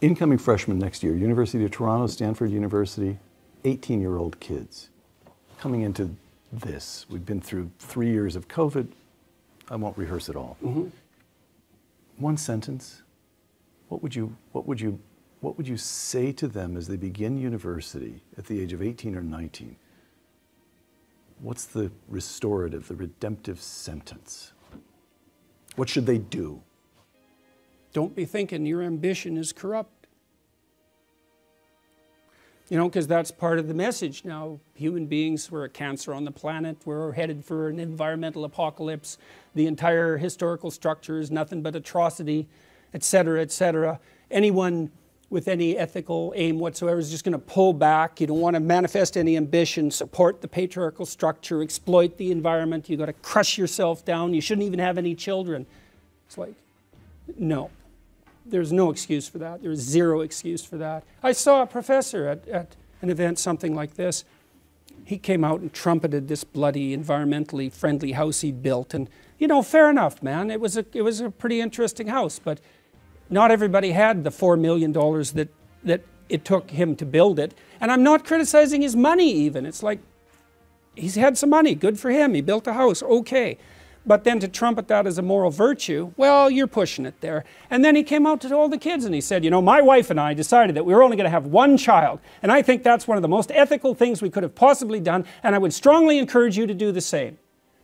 incoming freshmen next year, University of Toronto, Stanford University, 18 year old kids coming into this. We've been through three years of COVID. I won't rehearse it all. Mm-hmm. One sentence. What would you, what would you, what would you say to them as they begin university at the age of 18 or 19? What's the restorative, the redemptive sentence? What should they do? Don't be thinking your ambition is corrupt. You know, because that's part of the message now. Human beings, we're a cancer on the planet. We're headed for an environmental apocalypse. The entire historical structure is nothing but atrocity, etc., etc. Anyone with any ethical aim whatsoever is just going to pull back. You don't want to manifest any ambition, support the patriarchal structure, exploit the environment. You've got to crush yourself down. You shouldn't even have any children. It's like, no there's no excuse for that. There's zero excuse for that. I saw a professor at, at an event, something like this. He came out and trumpeted this bloody, environmentally friendly house he'd built. And, you know, fair enough, man. It was a, it was a pretty interesting house, but not everybody had the $4 million that, that it took him to build it. And I'm not criticizing his money, even. It's like, he's had some money. Good for him. He built a house. Okay. But then to trumpet that as a moral virtue, well, you're pushing it there. And then he came out to all the kids and he said, You know, my wife and I decided that we were only going to have one child. And I think that's one of the most ethical things we could have possibly done. And I would strongly encourage you to do the same.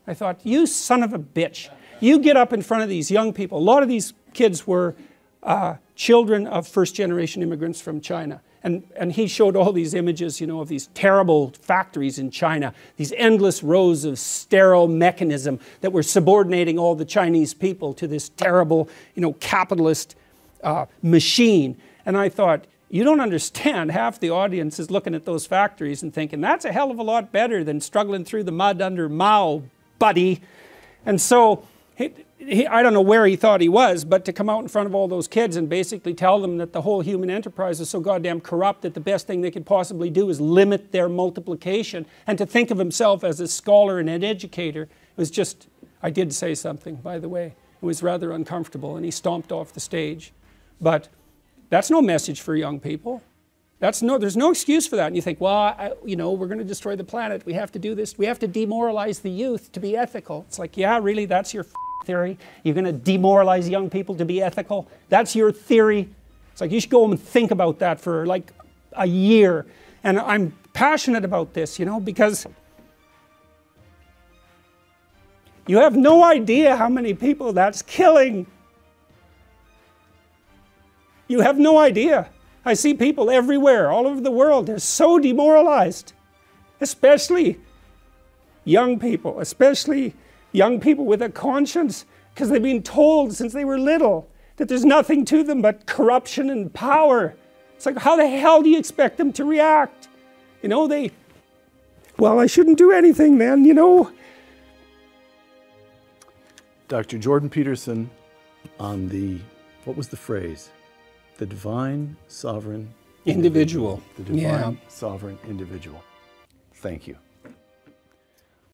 I thought, You son of a bitch. You get up in front of these young people. A lot of these kids were uh, children of first generation immigrants from China. And, and he showed all these images, you know, of these terrible factories in China, these endless rows of sterile mechanism that were subordinating all the Chinese people to this terrible, you know, capitalist uh, machine. And I thought, you don't understand. Half the audience is looking at those factories and thinking, that's a hell of a lot better than struggling through the mud under Mao, buddy. And so he, I don't know where he thought he was, but to come out in front of all those kids and basically tell them that the whole human enterprise is so goddamn corrupt that the best thing they could possibly do is limit their multiplication, and to think of himself as a scholar and an educator was just, I did say something, by the way. It was rather uncomfortable, and he stomped off the stage. But that's no message for young people. That's no, there's no excuse for that. And you think, well, I, you know, we're going to destroy the planet. We have to do this. We have to demoralize the youth to be ethical. It's like, yeah, really, that's your theory. You're going to demoralize young people to be ethical. That's your theory. It's like you should go home and think about that for like a year. And I'm passionate about this, you know, because you have no idea how many people that's killing. You have no idea. I see people everywhere, all over the world, they're so demoralized, especially young people, especially young people with a conscience because they've been told since they were little that there's nothing to them but corruption and power. It's like, how the hell do you expect them to react? You know, they, well, I shouldn't do anything then, you know. Dr. Jordan Peterson on the, what was the phrase? The divine sovereign individual. individual. The divine yeah. sovereign individual. Thank you.